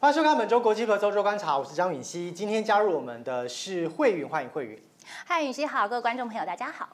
欢迎收看本周国际和周周观察，我是张允熙。今天加入我们的是慧云，欢迎慧云。嗨，允熙好，各位观众朋友，大家好。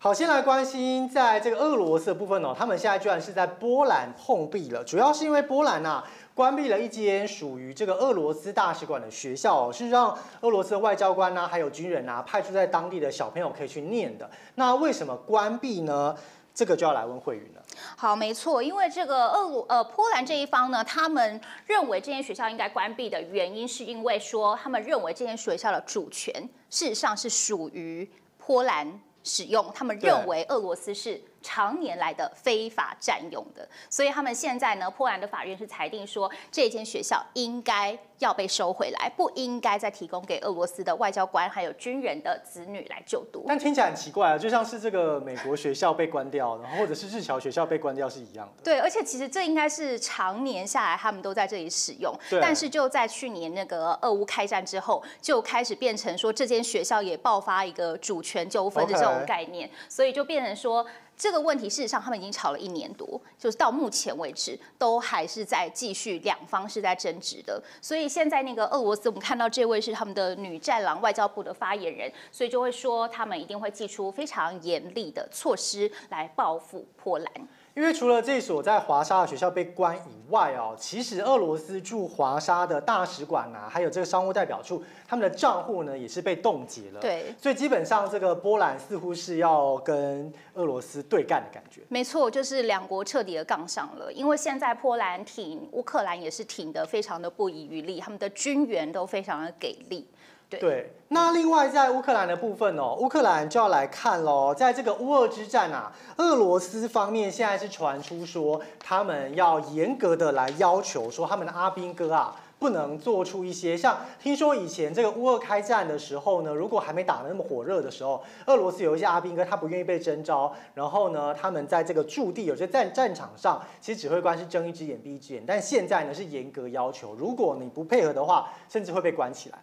好，先来关心在这个俄罗斯的部分哦，他们现在居然是在波兰碰壁了，主要是因为波兰呐关闭了一间属于这个俄罗斯大使馆的学校哦，是让俄罗斯的外交官呐还有军人呐派驻在当地的小朋友可以去念的。那为什么关闭呢？这个就要来问慧云了。好，没错，因为这个俄罗呃波兰这一方呢，他们认为这间学校应该关闭的原因，是因为说他们认为这间学校的主权事实上是属于波兰使用，他们认为俄罗斯是。常年来的非法占用的，所以他们现在呢，波兰的法院是裁定说，这间学校应该要被收回来，不应该再提供给俄罗斯的外交官还有军人的子女来就读。但听起来很奇怪啊，就像是这个美国学校被关掉，然后或者是日侨学校被关掉是一样的。对，而且其实这应该是常年下来他们都在这里使用，但是就在去年那个俄乌开战之后，就开始变成说这间学校也爆发一个主权纠纷的这种概念，所以就变成说。这个问题事实上他们已经吵了一年多，就是到目前为止都还是在继续，两方是在争执的。所以现在那个俄罗斯，我们看到这位是他们的女战狼，外交部的发言人，所以就会说他们一定会祭出非常严厉的措施来报复波兰。因为除了这所在华沙的学校被关以外哦，其实俄罗斯驻华沙的大使馆呐，还有这个商务代表处，他们的账户呢也是被冻结了。对，所以基本上这个波兰似乎是要跟俄罗斯对干的感觉。没错，就是两国彻底的杠上了。因为现在波兰挺乌克兰也是挺得非常的不遗余力，他们的军援都非常的给力。对，那另外在乌克兰的部分哦，乌克兰就要来看喽。在这个乌俄之战啊，俄罗斯方面现在是传出说，他们要严格的来要求说，他们的阿兵哥啊，不能做出一些像听说以前这个乌俄开战的时候呢，如果还没打的那么火热的时候，俄罗斯有一些阿兵哥他不愿意被征召，然后呢，他们在这个驻地有些战战场上，其实指挥官是睁一只眼闭一只眼，但现在呢是严格要求，如果你不配合的话，甚至会被关起来。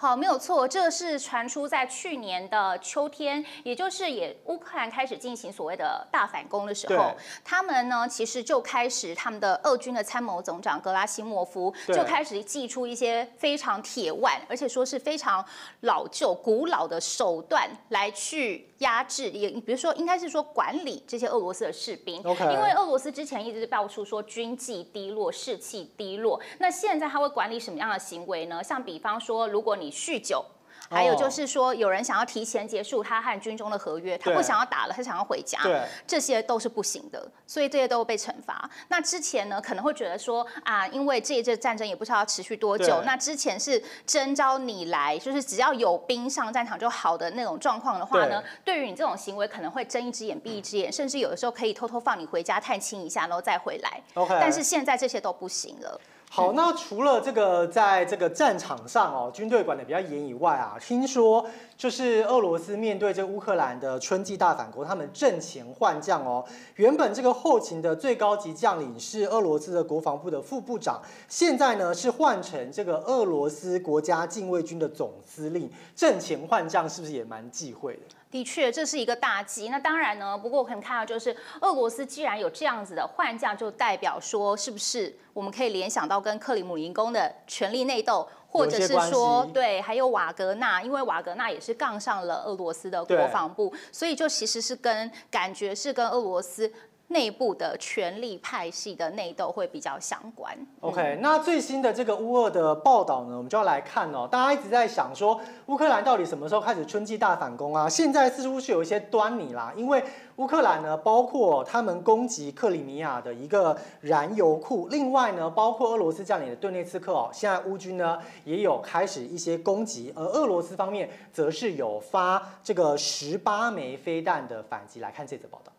好，没有错，这是传出在去年的秋天，也就是也乌克兰开始进行所谓的大反攻的时候，他们呢其实就开始他们的俄军的参谋总长格拉西莫夫就开始祭出一些非常铁腕，而且说是非常老旧、古老的手段来去压制，也比如说应该是说管理这些俄罗斯的士兵，因为俄罗斯之前一直爆出说军纪低落、士气低落，那现在他会管理什么样的行为呢？像比方说，如果你酗酒，还有就是说，有人想要提前结束他和军中的合约，他不想要打了，他想要回家，这些都是不行的，所以这些都会被惩罚。那之前呢，可能会觉得说啊，因为这一阵战争也不知道要持续多久，那之前是征召你来，就是只要有兵上战场就好的那种状况的话呢，对于你这种行为，可能会睁一只眼闭一只眼，甚至有的时候可以偷偷放你回家探亲一下，然后再回来。但是现在这些都不行了。好，那除了这个在这个战场上哦，军队管的比较严以外啊，听说就是俄罗斯面对这乌克兰的春季大反攻，他们阵前换将哦。原本这个后勤的最高级将领是俄罗斯的国防部的副部长，现在呢是换成这个俄罗斯国家禁卫军的总司令。阵前换将是不是也蛮忌讳的？的确，这是一个大忌。那当然呢，不过我可以看到，就是俄罗斯既然有这样子的换将，就代表说，是不是我们可以联想到跟克里姆林宫的权力内斗，或者是说，对，还有瓦格纳，因为瓦格纳也是杠上了俄罗斯的国防部，所以就其实是跟感觉是跟俄罗斯。内部的权力派系的内斗会比较相关。OK，那最新的这个乌俄的报道呢，我们就要来看哦。大家一直在想说，乌克兰到底什么时候开始春季大反攻啊？现在似乎是有一些端倪啦。因为乌克兰呢，包括他们攻击克里米亚的一个燃油库，另外呢，包括俄罗斯占领的顿涅茨克哦，现在乌军呢也有开始一些攻击，而俄罗斯方面则是有发这个十八枚飞弹的反击。来看这则报道。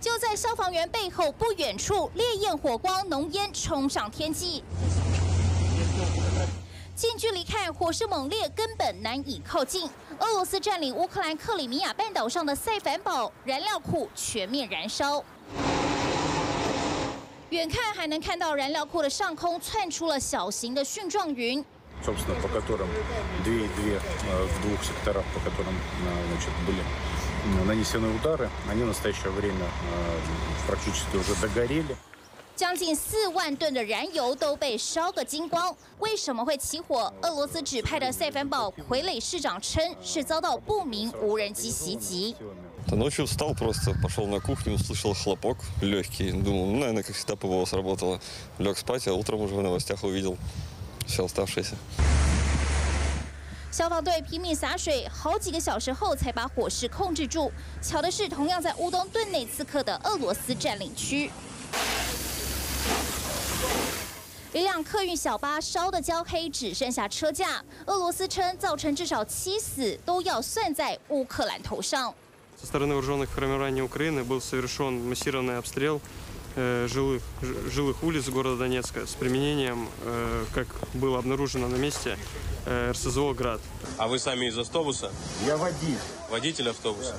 就在消防员背后不远处，烈焰火光、浓烟冲上天际。近距离看，火势猛烈，根本难以靠近。俄罗斯占领乌克兰克里米亚半岛上的塞凡堡燃料库全面燃烧。远看还能看到燃料库的上空窜出了小型的蕈状云。нанесены удары, они в настоящее время практически уже догорели. 将近四万吨的燃油都被烧个精光。为什么会起火？俄罗斯指派的塞凡堡傀儡市长称是遭到不明无人机袭击。Ночью встал просто, пошел на кухню, услышал хлопок легкий. Думал, ну, наверное, как всегда ПВО сработало. Лег спать, а утром уже в новостях увидел все оставшееся. 消防队拼命洒水，好几个小时后才把火势控制住。巧的是，同样在乌东顿内茨克的俄罗斯占领区。 一辆客运小巴烧得焦黑，只剩下车架。俄罗斯称造成至少七死，都要算在乌克兰头上。Со стороны вооруженных формирований Украины был совершен массированный обстрел жилых, жилых улиц города Донецка с применением, как было обнаружено на месте, РСЗО «Град». А вы сами из автобуса? Я водитель. Водитель автобуса?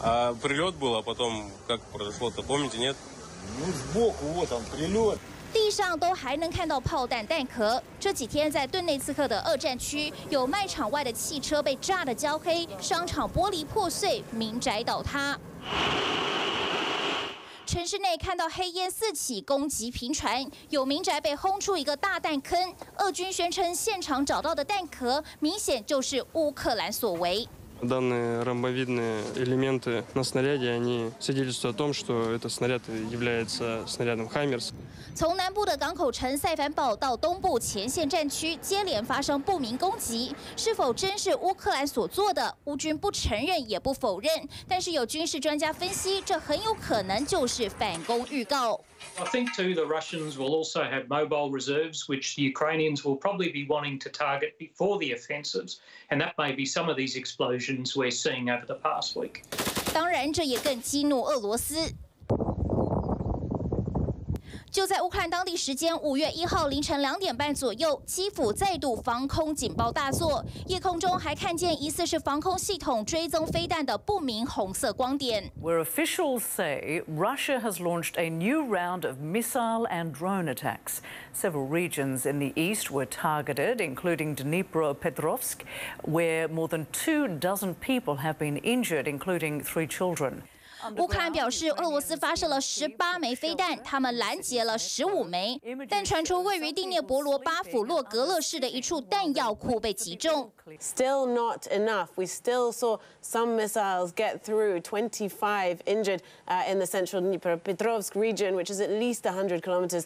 А прилет был, а потом как произошло-то, помните, нет? Ну, сбоку, вот он, прилет. 地上都还能看到炮弹弹壳。这几天在顿内茨克的二战区，有卖场外的汽车被炸得焦黑，商场玻璃破碎，民宅倒塌。城市内看到黑烟四起，攻击频传，有民宅被轰出一个大弹坑。俄军宣称现场找到的弹壳，明显就是乌克兰所为。Данные ромбовидные элементы на снаряде, они свидетельствуют о том, что этот снаряд является снарядом «Хаймерс». 从南部的港口城塞凡堡到东部前线战区，接连发生不明攻击，是否真是乌克兰所做的？乌军不承认也不否认，但是有军事专家分析，这很有可能就是反攻预告。 I think too the Russians will also have mobile reserves, which the Ukrainians will probably be wanting to target before the offensives, and that may be some of these explosions we're seeing over the past week. 当然，这也更激怒俄罗斯。 就在乌克兰当地时间五月一号凌晨两点半左右，基辅再度防空警报大作，夜空中还看见疑似是防空系统追踪飞弹的不明红色光点。Where officials say Russia has launched a new round of missile and drone attacks. Several regions in the east were targeted, including Dnipropetrovsk, where more than two dozen people have been injured, including three children. 乌克兰表示，俄罗斯发射了十八枚飞弹，他们拦截了十五枚，但传出位于第聂伯罗巴甫洛格勒市的一处弹药库被击中。Still not enough. We still saw some missiles get through. Twenty-five injured in the central Dnipropetrovsk region, which is at least 100 kilometers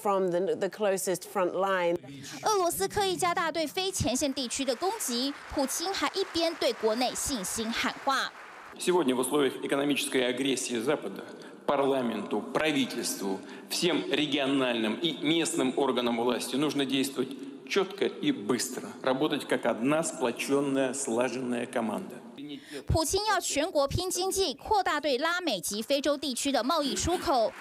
from the the closest front line. 俄罗斯刻意加大对非前线地区的攻击，普京还一边对国内信心喊话。Сегодня в условиях экономической агрессии Запада парламенту, правительству, всем региональным и местным органам власти нужно действовать четко и быстро, работать как одна сплоченная, слаженная команда. 普京要全国拼经济，扩大对拉美及非洲地区的贸易出口。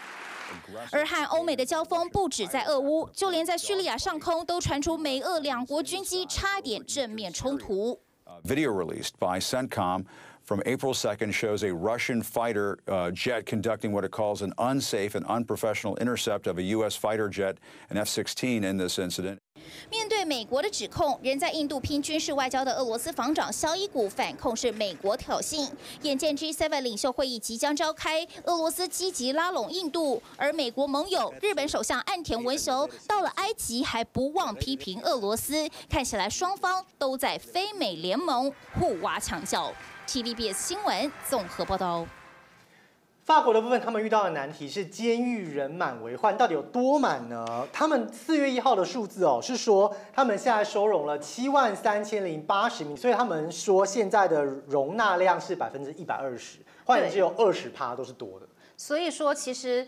而和欧美的交锋不止在俄乌，就连在叙利亚上空都传出美俄两国军机差点正面冲突。Video released by CENTCOM From April 2nd shows a Russian fighter uh, jet conducting what it calls an unsafe and unprofessional intercept of a U.S. fighter jet, an F 16, in this incident. 面对美国的指控，仍在印度拼军事外交的俄罗斯防长肖伊古反控是美国挑衅。眼见 G7 领袖会议即将召开，俄罗斯积极拉拢印度，而美国盟友日本首相岸田文雄到了埃及还不忘批评俄罗斯，看起来双方都在非美联盟互挖墙角。TVBS 新闻综合报道。法国的部分，他们遇到的难题是监狱人满为患，到底有多满呢？他们四月一号的数字哦，是说他们现在收容了七万三千零八十名，所以他们说现在的容纳量是百分之一百二十，换言之有二十趴都是多的。所以说，其实。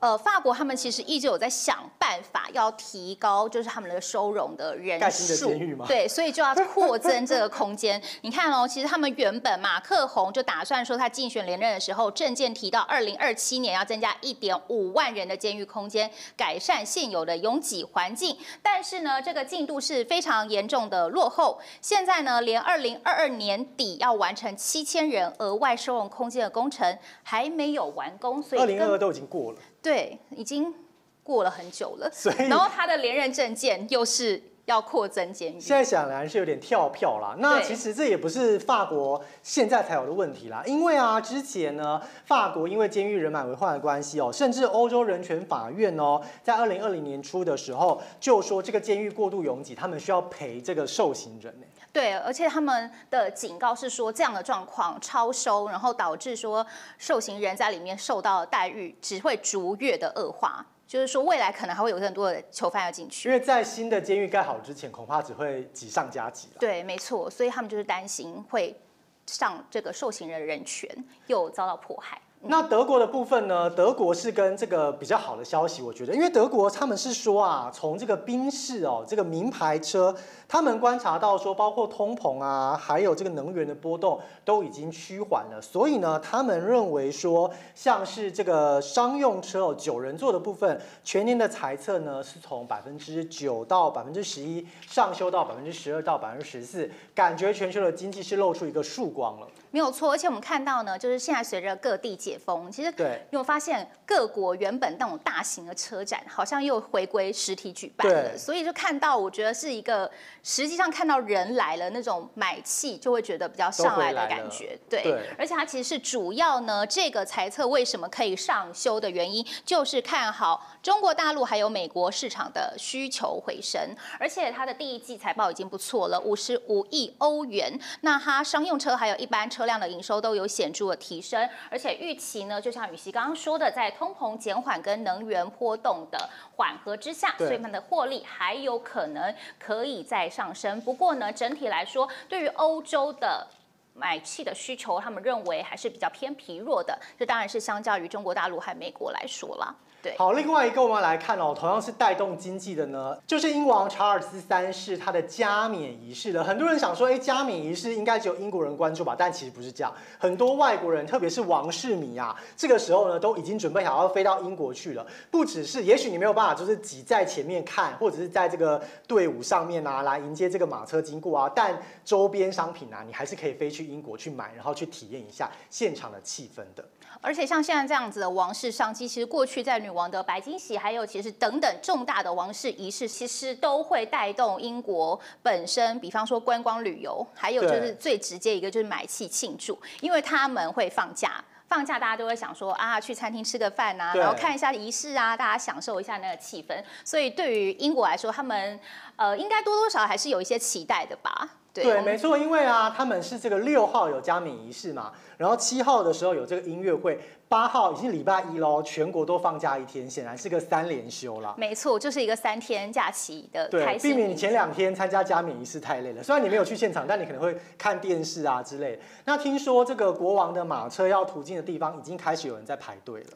呃，法国他们其实一直有在想办法要提高，就是他们的收容的人数，对，所以就要 扩增这个空间。你看哦，其实他们原本马克宏就打算说，他竞选连任的时候，政见提到二零二七年要增加一点五万人的监狱空间，改善现有的拥挤环境。但是呢，这个进度是非常严重的落后。现在呢，连二零二二年底要完成七千人额外收容空间的工程还没有完工，所以二零二二都已经过了。对，已经过了很久了。所以然后他的连任证件又是要扩增监狱。现在显然是有点跳票啦。那其实这也不是法国现在才有的问题啦，因为啊，之前呢，法国因为监狱人满为患的关系哦，甚至欧洲人权法院哦，在二零二零年初的时候就说这个监狱过度拥挤，他们需要赔这个受刑人呢。对，而且他们的警告是说，这样的状况超收，然后导致说受刑人在里面受到的待遇只会逐月的恶化，就是说未来可能还会有更多的囚犯要进去。因为在新的监狱盖好之前，恐怕只会挤上加挤对，没错，所以他们就是担心会上这个受刑人人权又遭到迫害。那德国的部分呢？德国是跟这个比较好的消息，我觉得，因为德国他们是说啊，从这个宾士哦，这个名牌车，他们观察到说，包括通膨啊，还有这个能源的波动都已经趋缓了，所以呢，他们认为说，像是这个商用车哦，九人座的部分，全年的财测呢，是从百分之九到百分之十一上修到百分之十二到百分之十四，感觉全球的经济是露出一个曙光了。没有错，而且我们看到呢，就是现在随着各地解封，其实对，有发现各国原本那种大型的车展，好像又回归实体举办了，所以就看到，我觉得是一个实际上看到人来了，那种买气就会觉得比较上来的感觉，对，而且它其实是主要呢，这个猜测为什么可以上修的原因，就是看好中国大陆还有美国市场的需求回升，而且它的第一季财报已经不错了，五十五亿欧元，那它商用车还有一般车。辆的营收都有显著的提升，而且预期呢，就像雨熙刚刚说的，在通膨减缓跟能源波动的缓和之下，所以他们的获利还有可能可以再上升。不过呢，整体来说，对于欧洲的买气的需求，他们认为还是比较偏疲弱的。这当然是相较于中国大陆和美国来说了。好，另外一个我们来看哦，同样是带动经济的呢，就是英王查尔斯三世他的加冕仪式了。很多人想说，哎，加冕仪式应该只有英国人关注吧？但其实不是这样，很多外国人，特别是王室迷啊，这个时候呢，都已经准备好要飞到英国去了。不只是，也许你没有办法，就是挤在前面看，或者是在这个队伍上面啊，来迎接这个马车经过啊，但周边商品啊，你还是可以飞去英国去买，然后去体验一下现场的气氛的。而且像现在这样子的王室上机，其实过去在女王的白金禧，还有其实等等重大的王室仪式，其实都会带动英国本身，比方说观光旅游，还有就是最直接一个就是买气庆祝，因为他们会放假，放假大家都会想说啊，去餐厅吃个饭啊，然后看一下仪式啊，大家享受一下那个气氛。所以对于英国来说，他们呃应该多多少少还是有一些期待的吧。对，没错，因为啊，他们是这个六号有加冕仪式嘛，然后七号的时候有这个音乐会，八号已经礼拜一喽，全国都放假一天，显然是个三连休啦。没错，就是一个三天假期的对，避免你前两天参加加冕仪式太累了。虽然你没有去现场，但你可能会看电视啊之类。那听说这个国王的马车要途经的地方，已经开始有人在排队了。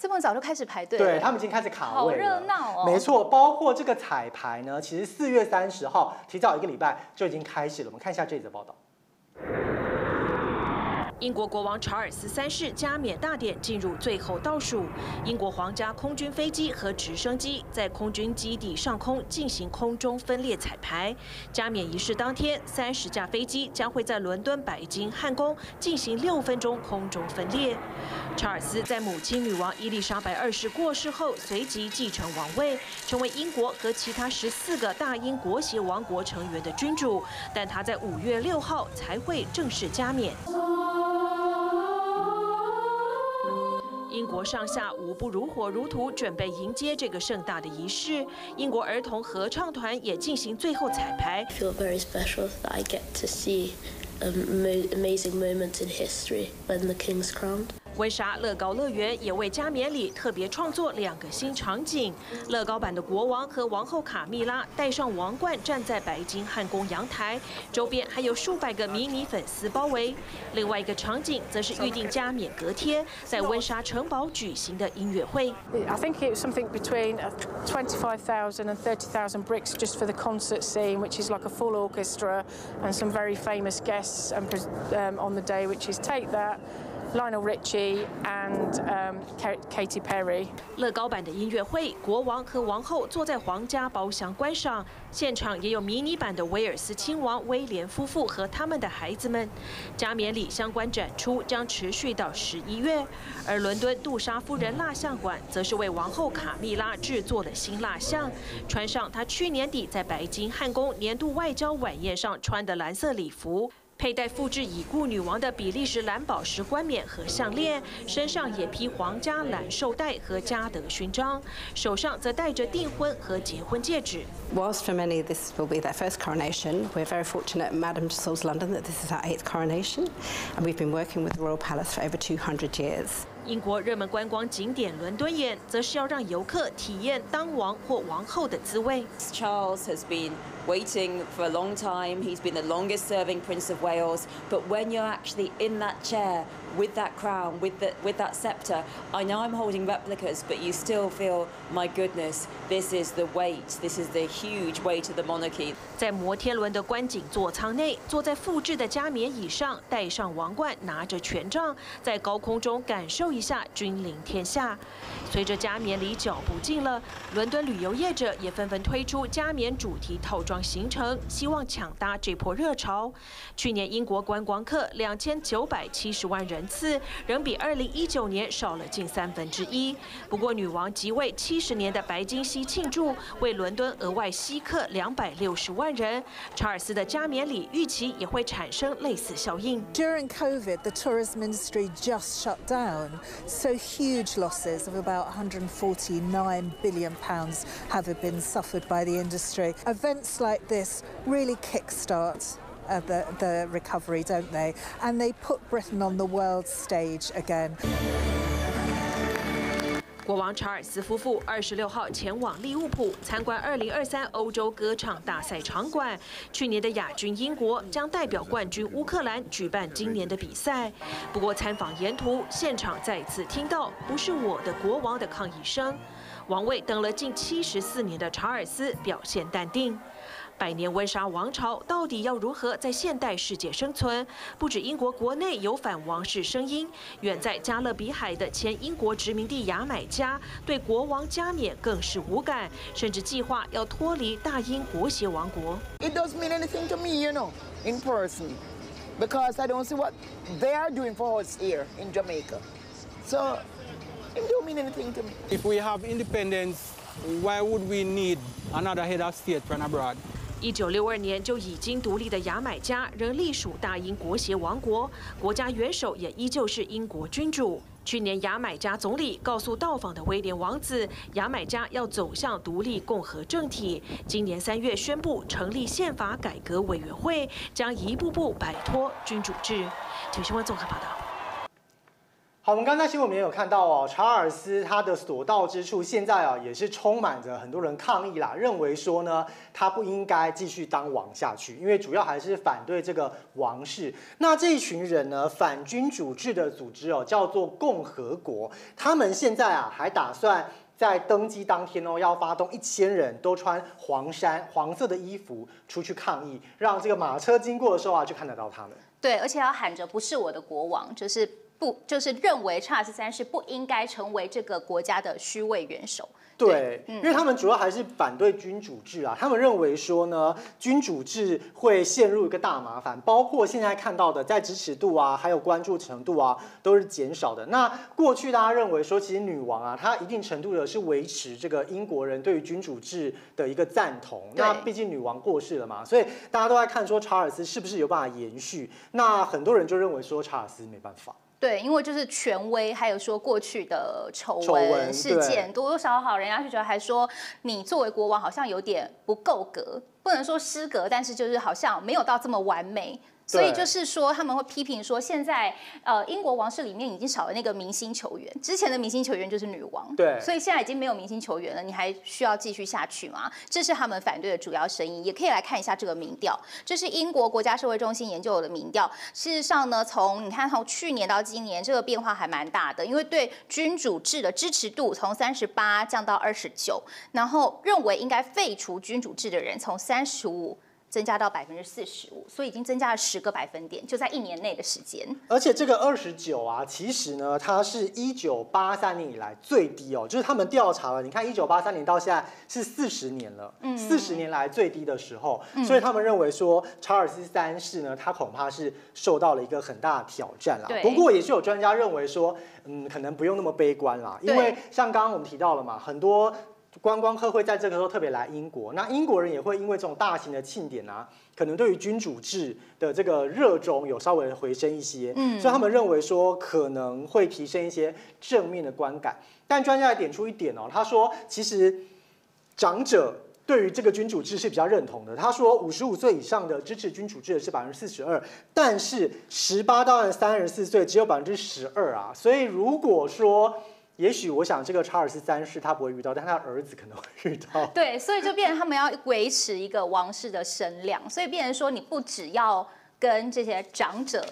这么早就开始排队，对他们已经开始卡位了，好热闹哦！没错，包括这个彩排呢，其实四月三十号提早一个礼拜就已经开始了。我们看一下这则报道。英国国王查尔斯三世加冕大典进入最后倒数，英国皇家空军飞机和直升机在空军基地上空进行空中分裂彩排。加冕仪式当天，三十架飞机将会在伦敦白金汉宫进行六分钟空中分裂。查尔斯在母亲女王伊丽莎白二世过世后，随即继承王位，成为英国和其他十四个大英国协王国成员的君主。但他在五月六号才会正式加冕。英国上下无不如火如荼，准备迎接这个盛大的仪式。英国儿童合唱团也进行最后彩排。温莎乐高乐园也为加冕礼特别创作两个新场景。乐高版的国王和王后卡蜜拉戴上王冠，站在白金汉宫阳台，周边还有数百个迷你粉丝包围。另外一个场景则是预定加冕隔天在温莎城堡举行的音乐会。I think it was something between twenty-five thousand and thirty thousand bricks just for the concert scene, which is like a full orchestra and some very famous guests on the day, which is take that. Lionel Richie and um, Katy Perry。乐高版的音乐会，国王和王后坐在皇家包厢观赏，现场也有迷你版的威尔斯亲王威廉夫妇和他们的孩子们。加冕礼相关展出将持续到十一月，而伦敦杜莎夫人蜡像馆则是为王后卡蜜拉制作了新蜡像，穿上她去年底在白金汉宫年度外交晚宴上穿的蓝色礼服。佩戴复制已故女王的比利时蓝宝石冠冕和项链，身上也披皇家蓝绶带和嘉德勋章，手上则戴着订婚和结婚戒指。Whilst for many this will be their first coronation, we're very fortunate at Madame Tussauds London that this is our eighth coronation, and we've been working with the Royal Palace for over 200 years. 英国热门观光景点伦敦眼，则是要让游客体验当王或王后的滋味。Charles has been waiting for a long time. He's been the longest serving Prince of Wales. But when you're actually in that chair with that crown, with, the, with that scepter, I know I'm holding replicas, but you still feel, my goodness, this is the weight, this is the huge weight of the monarchy. 在摩天轮的观景座舱内，坐在复制的加冕椅上，戴上王冠，拿着权杖，在高空中感受一下君临天下。随着加冕礼脚步近了，伦敦旅游业者也纷纷推出加冕主题套装 行程，希望抢搭这波热潮。去年英国观光客两千九百七十万人次，仍比二零一九年少了近三分之一。不过，女王即位七十年的白金禧庆祝，为伦敦额外吸客两百六十万人。查尔斯的加冕礼预期也会产生类似效应。During COVID, the tourism industry just shut down, so huge losses of about 149 billion pounds have been suffered by the industry. Events. Like this really kickstart uh, the, the recovery, don't they? And they put Britain on the world stage again. 国王查尔斯夫妇二十六号前往利物浦参观二零二三欧洲歌唱大赛场馆。去年的亚军英国将代表冠军乌克兰举办今年的比赛。不过参访沿途，现场再次听到“不是我的国王”的抗议声。王位等了近七十四年的查尔斯表现淡定。百年温莎王朝到底要如何在现代世界生存？不止英国国内有反王室声音，远在加勒比海的前英国殖民地牙买加对国王加冕更是无感，甚至计划要脱离大英国协王国。It doesn't mean anything to me, you know, in person, because I don't see what they are doing for us here in Jamaica. So it don't mean anything to me. If we have independence, why would we need another head of state from abroad? 一九六二年就已经独立的牙买加仍隶属大英国协王国，国家元首也依旧是英国君主。去年，牙买加总理告诉到访的威廉王子，牙买加要走向独立共和政体。今年三月宣布成立宪法改革委员会，将一步步摆脱君主制。请新闻综合报道。好，我们刚才新闻里面有看到哦，查尔斯他的所到之处，现在啊也是充满着很多人抗议啦，认为说呢，他不应该继续当王下去，因为主要还是反对这个王室。那这一群人呢，反君主制的组织哦，叫做共和国，他们现在啊还打算在登基当天哦，要发动一千人都穿黄衫、黄色的衣服出去抗议，让这个马车经过的时候啊，就看得到他们。对，而且要喊着“不是我的国王”，就是。不，就是认为查尔斯三世不应该成为这个国家的虚位元首。对，因为他们主要还是反对君主制啊。他们认为说呢，君主制会陷入一个大麻烦，包括现在看到的，在支持度啊，还有关注程度啊，都是减少的。那过去大家认为说，其实女王啊，她一定程度的是维持这个英国人对于君主制的一个赞同。那毕竟女王过世了嘛，所以大家都在看说查尔斯是不是有办法延续。那很多人就认为说查尔斯没办法。对，因为就是权威，还有说过去的丑闻事件，多多少少人家就觉得还说你作为国王好像有点不够格，不能说失格，但是就是好像没有到这么完美。所以就是说，他们会批评说，现在呃，英国王室里面已经少了那个明星球员，之前的明星球员就是女王，对，所以现在已经没有明星球员了，你还需要继续下去吗？这是他们反对的主要声音。也可以来看一下这个民调，这是英国国家社会中心研究的民调。事实上呢，从你看从去年到今年，这个变化还蛮大的，因为对君主制的支持度从三十八降到二十九，然后认为应该废除君主制的人从三十五。增加到百分之四十五，所以已经增加了十个百分点，就在一年内的时间。而且这个二十九啊，其实呢，它是一九八三年以来最低哦，就是他们调查了，你看一九八三年到现在是四十年了，嗯，四十年来最低的时候，所以他们认为说查尔斯三世呢，他恐怕是受到了一个很大的挑战啦。不过也是有专家认为说，嗯，可能不用那么悲观啦，因为像刚刚我们提到了嘛，很多。观光客会在这个时候特别来英国，那英国人也会因为这种大型的庆典啊，可能对于君主制的这个热衷有稍微回升一些，嗯，所以他们认为说可能会提升一些正面的观感。但专家也点出一点哦，他说其实长者对于这个君主制是比较认同的。他说五十五岁以上的支持君主制的是百分之四十二，但是十八到三十四岁只有百分之十二啊。所以如果说也许我想，这个查尔斯三世他不会遇到，但他儿子可能会遇到。对，所以就变成他们要维持一个王室的声量，所以变成说，你不只要跟这些长者，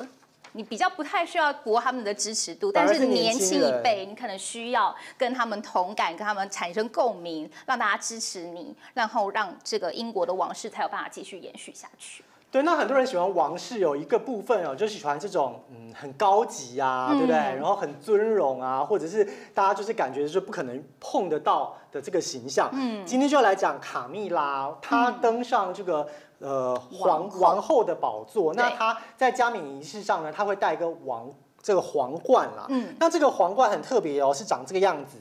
你比较不太需要博他们的支持度，但是年轻一辈，你可能需要跟他们同感，跟他们产生共鸣，让大家支持你，然后让这个英国的王室才有办法继续延续下去。对，那很多人喜欢王室有一个部分哦，就喜欢这种嗯很高级啊，对不对？然后很尊荣啊，或者是大家就是感觉是不可能碰得到的这个形象。嗯，今天就要来讲卡蜜拉，她登上这个呃皇皇后的宝座。那她在加冕仪式上呢，她会戴一个王这个皇冠啦。嗯，那这个皇冠很特别哦，是长这个样子。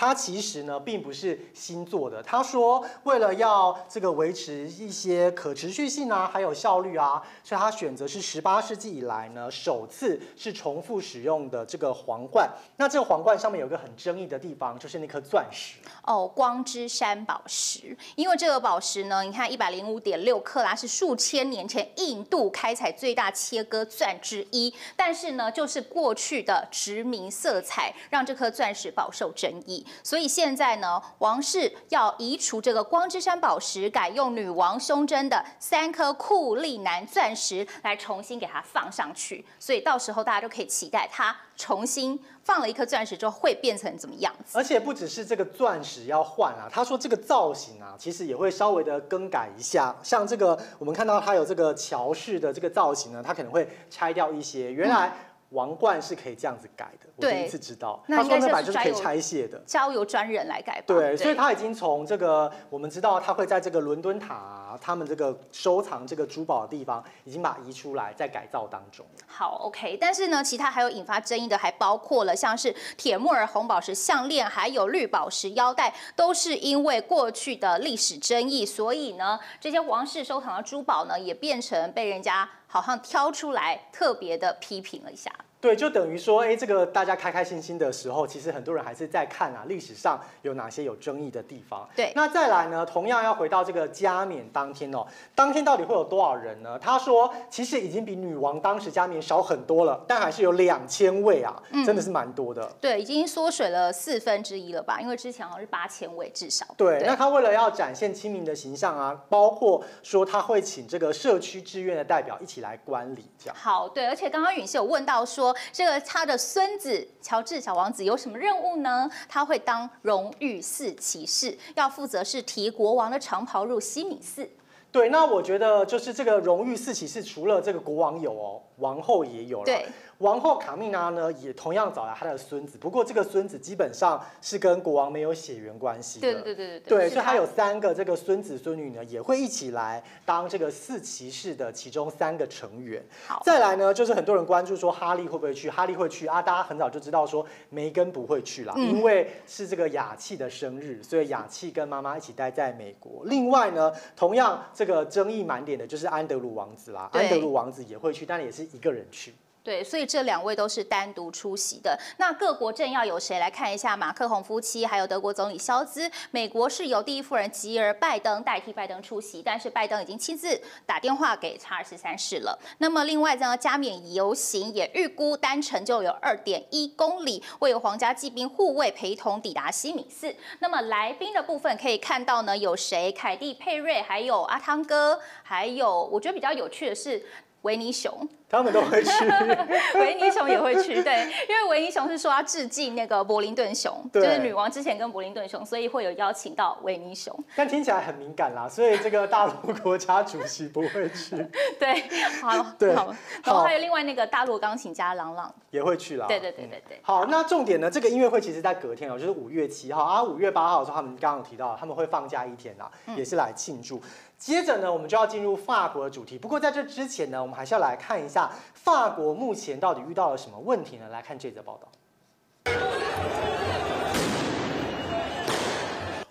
他其实呢，并不是新做的。他说，为了要这个维持一些可持续性啊，还有效率啊，所以他选择是十八世纪以来呢，首次是重复使用的这个皇冠。那这个皇冠上面有一个很争议的地方，就是那颗钻石哦，光之山宝石。因为这个宝石呢，你看一百零五点六克拉，是数千年前印度开采最大切割钻之一。但是呢，就是过去的殖民色彩，让这颗钻石饱受争议。所以现在呢，王室要移除这个光之山宝石，改用女王胸针的三颗库利南钻石来重新给它放上去。所以到时候大家都可以期待它重新放了一颗钻石之后会变成怎么样子。而且不只是这个钻石要换啊，他说这个造型啊，其实也会稍微的更改一下。像这个我们看到它有这个桥式的这个造型呢，它可能会拆掉一些。原来。王冠是可以这样子改的，我第一次知道。他说那版就是可以拆卸的，交由专人来改。对，所以他已经从这个我们知道他会在这个伦敦塔，他们这个收藏这个珠宝的地方，已经把移出来，在改造当中。好，OK。但是呢，其他还有引发争议的，还包括了像是铁木尔红宝石项链，还有绿宝石腰带，都是因为过去的历史争议，所以呢，这些王室收藏的珠宝呢，也变成被人家。好像挑出来特别的批评了一下。对，就等于说，哎，这个大家开开心心的时候，其实很多人还是在看啊，历史上有哪些有争议的地方。对，那再来呢，同样要回到这个加冕当天哦，当天到底会有多少人呢？他说，其实已经比女王当时加冕少很多了，但还是有两千位啊，真的是蛮多的。对，已经缩水了四分之一了吧？因为之前好像是八千位至少。对，那他为了要展现亲民的形象啊，包括说他会请这个社区志愿的代表一起来观礼，这样。好，对，而且刚刚允熙有问到说。这个他的孙子乔治小王子有什么任务呢？他会当荣誉四骑士，要负责是提国王的长袍入西敏寺。对，那我觉得就是这个荣誉四骑士，除了这个国王有哦，王后也有了。对。王后卡蜜拉呢，也同样找来她的孙子，不过这个孙子基本上是跟国王没有血缘关系的。对对对对对。对，所以他有三个这个孙子孙女呢，也会一起来当这个四骑士的其中三个成员。好，再来呢，就是很多人关注说哈利会不会去？哈利会去啊，大家很早就知道说梅根不会去了，因为是这个雅气的生日，所以雅气跟妈妈一起待在美国。另外呢，同样这个争议满点的就是安德鲁王子啦，安德鲁王子也会去，但也是一个人去。对，所以这两位都是单独出席的。那各国政要有谁来看一下？马克宏夫妻，还有德国总理肖兹。美国是由第一夫人吉尔拜登代替拜登出席，但是拜登已经亲自打电话给查尔斯三世了。那么另外呢，加冕游行也预估单程就有二点一公里，会有皇家骑兵护卫陪同抵达西敏寺。那么来宾的部分可以看到呢，有谁？凯蒂佩瑞，还有阿汤哥，还有我觉得比较有趣的是维尼熊。他们都会去，维尼熊也会去，对，因为维尼熊是说要致敬那个柏林顿熊，就是女王之前跟柏林顿熊，所以会有邀请到维尼熊。但听起来很敏感啦，所以这个大陆国家主席不会去。对，好，对，好，然后还有另外那个大陆钢琴家郎朗也会去啦。对对对对对。好，那重点呢？这个音乐会其实在隔天哦，就是五月七号啊，五月八号的时候，他们刚刚有提到他们会放假一天啦，也是来庆祝。接着呢，我们就要进入法国的主题。不过在这之前呢，我们还是要来看一下法国目前到底遇到了什么问题呢？来看这则报道。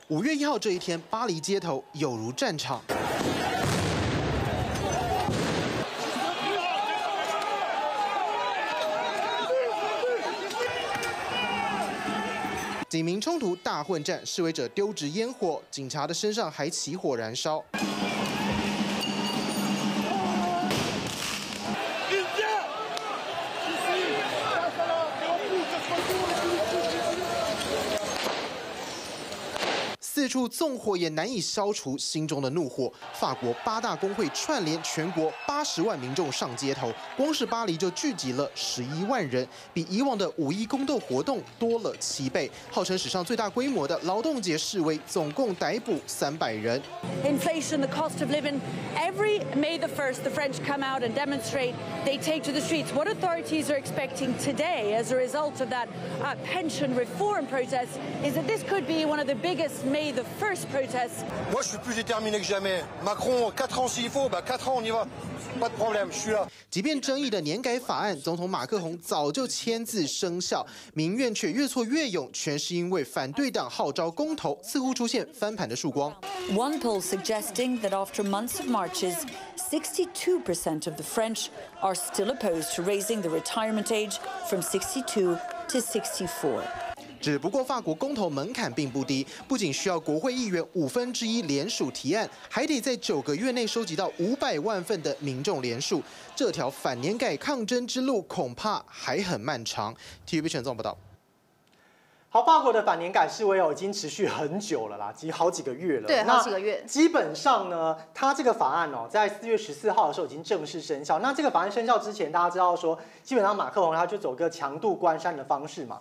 五月一号这一天，巴黎街头有如战场。警民冲突大混战，示威者丢掷烟火，警察的身上还起火燃烧。处纵火也难以消除心中的怒火。法国八大工会串联全国八十万民众上街头，光是巴黎就聚集了十一万人，比以往的五一宫斗活动多了七倍。号称史上最大规模的劳动节示威，总共逮捕三百人。Inflation, the cost of living. Every May the first, the French come out and demonstrate. They take to the streets. What authorities are expecting today as a result of that pension reform protest is that this could be one of the biggest May the 1st protests. Moi, je suis plus déterminé que jamais. Macron, 4 ans s'il faut, bah 4 ans on y va. Pas de problème, je suis là. 即便争议的年改法案，总统马克宏早就签字生效，民怨却越挫越勇，全是因为反对党号召公投，似乎出现翻盘的曙光。 One poll suggesting that after months of marches, 62% of the French are still opposed to raising the retirement age from 62 to 64. 只不过法国公投门槛并不低，不仅需要国会议员五分之一联署提案，还得在九个月内收集到五百万份的民众联署。这条反年改抗争之路恐怕还很漫长。TVB 全综报道。好，法国的反年改示威哦，已经持续很久了啦，几好几个月了。对，那好几个月。基本上呢，它这个法案哦，在四月十四号的时候已经正式生效。那这个法案生效之前，大家知道说，基本上马克龙他就走个强度关山的方式嘛。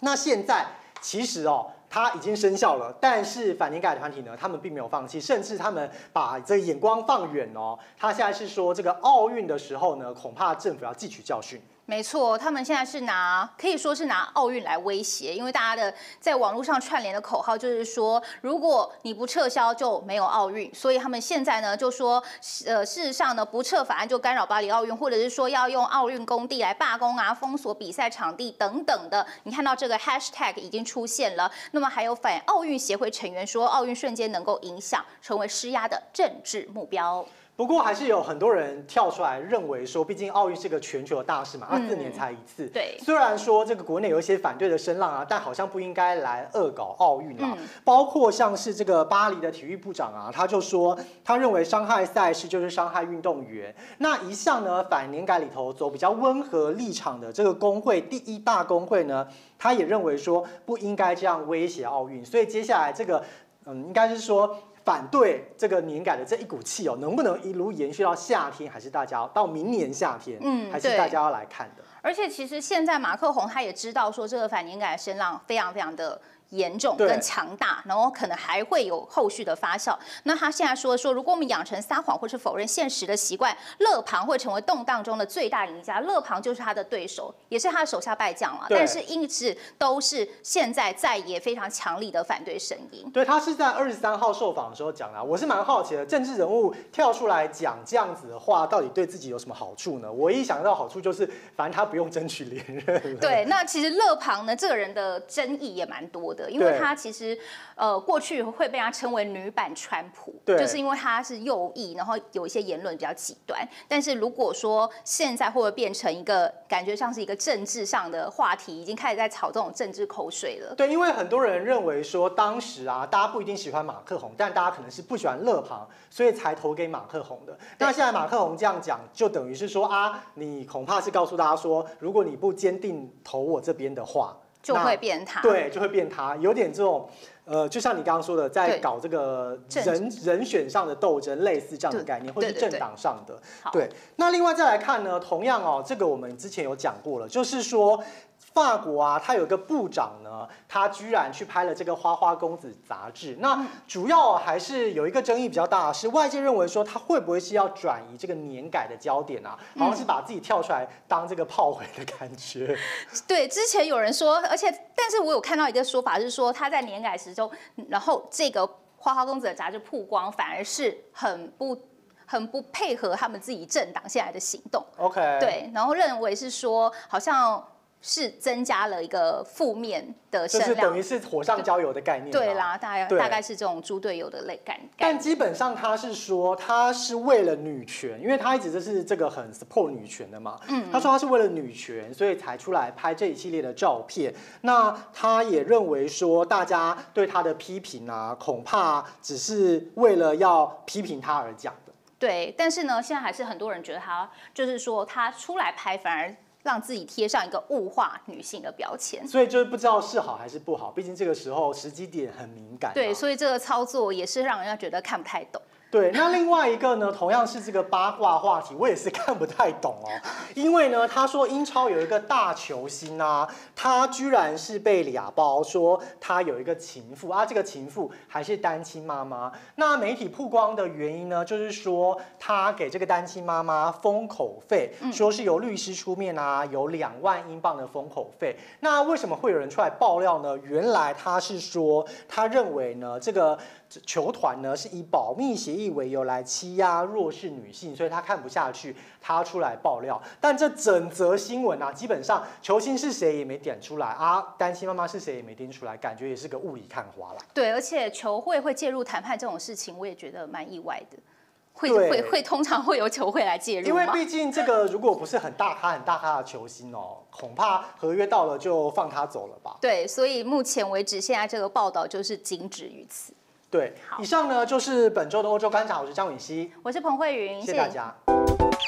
那现在其实哦，它已经生效了，但是反年改团体呢，他们并没有放弃，甚至他们把这个眼光放远哦。他现在是说，这个奥运的时候呢，恐怕政府要汲取教训。没错，他们现在是拿可以说是拿奥运来威胁，因为大家的在网络上串联的口号就是说，如果你不撤销就没有奥运，所以他们现在呢就说，呃，事实上呢不撤法案就干扰巴黎奥运，或者是说要用奥运工地来罢工啊、封锁比赛场地等等的。你看到这个 hashtag 已经出现了，那么还有反奥运协会成员说，奥运瞬间能够影响成为施压的政治目标。不过还是有很多人跳出来认为说，毕竟奥运是个全球的大事嘛，它四年才一次。对，虽然说这个国内有一些反对的声浪啊，但好像不应该来恶搞奥运啊。嗯包括像是这个巴黎的体育部长啊，他就说，他认为伤害赛事就是伤害运动员。那一向呢反年改里头走比较温和立场的这个工会第一大工会呢，他也认为说不应该这样威胁奥运。所以接下来这个，嗯，应该是说。反对这个年改的这一股气哦，能不能一路延续到夏天，还是大家到明年夏天？嗯还是大家要来看的。而且其实现在马克宏他也知道说这个反年改的声浪非常非常的严重对跟强大，然后可能还会有后续的发酵。那他现在说说，如果我们养成撒谎或是否认现实的习惯，勒庞会成为动荡中的最大赢家。勒庞就是他的对手，也是他的手下败将了。但是一直都是现在在野非常强力的反对声音。对他是在二十三号受访的时候讲的啊，我是蛮好奇的，政治人物跳出来讲这样子的话，到底对自己有什么好处呢？我一想到好处就是，反正他不用争取连任。对，那其实勒庞呢，这个人的争议也蛮多的，因为对他其实呃过去会被他称为女版川普，对就是因为他是右翼，然后有一些言论比较极端。但是如果说现在会不会变成一个感觉像是一个政治上的话题，已经开始在炒这种政治口水了？对，因为很多人认为说，当时啊，大家不一定喜欢马克宏，但大家可能是不喜欢勒庞，所以才投给马克宏的。那现在马克宏这样讲，就等于是说啊，你恐怕是告诉大家说，如果你不坚定投我这边的话，就会变他，对，就会变他，有点这种。呃，就像你刚刚说的，在搞这个人人选上的斗争，类似这样的概念，或是政党上的。对，那另外再来看呢，同样哦，这个我们之前有讲过了，就是说。法国啊，他有一个部长呢，他居然去拍了这个《花花公子》杂志。那主要还是有一个争议比较大，是外界认为说他会不会是要转移这个年改的焦点啊？好像是把自己跳出来当这个炮灰的感觉。对，之前有人说，而且但是我有看到一个说法是说他在年改时中，然后这个《花花公子》的杂志曝光，反而是很不很不配合他们自己政党现在的行动。OK，对，然后认为是说好像。是增加了一个负面的声量，就是等于是火上浇油的概念。对啦，大概大概是这种猪队友的类感。但基本上他是说，他是为了女权，因为他一直都是这个很 support 女权的嘛。嗯，他说他是为了女权，所以才出来拍这一系列的照片。那他也认为说，大家对他的批评啊，恐怕只是为了要批评他而讲的。对，但是呢，现在还是很多人觉得他就是说，他出来拍反而。让自己贴上一个物化女性的标签，所以就是不知道是好还是不好。毕竟这个时候时机点很敏感。对，所以这个操作也是让人家觉得看不太懂。对，那另外一个呢，同样是这个八卦话题，我也是看不太懂哦。因为呢，他说英超有一个大球星啊，他居然是被俩包说他有一个情妇啊，这个情妇还是单亲妈妈。那媒体曝光的原因呢，就是说他给这个单亲妈妈封口费，说是由律师出面啊，有两万英镑的封口费。那为什么会有人出来爆料呢？原来他是说，他认为呢，这个。球团呢是以保密协议为由来欺压弱势女性，所以他看不下去，他出来爆料。但这整则新闻啊，基本上球星是谁也没点出来啊，单亲妈妈是谁也没点出来，感觉也是个雾里看花了。对，而且球会会介入谈判这种事情，我也觉得蛮意外的。会会会，通常会有球会来介入因为毕竟这个如果不是很大咖很大咖的球星哦，恐怕合约到了就放他走了吧。对，所以目前为止，现在这个报道就是仅止于此。对，以上呢就是本周的欧洲观察，我是张允熙，我是彭慧云，谢谢大家。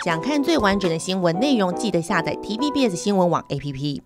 想看最完整的新闻内容，记得下载 TVBS 新闻网 APP。